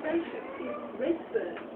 station is Redburn.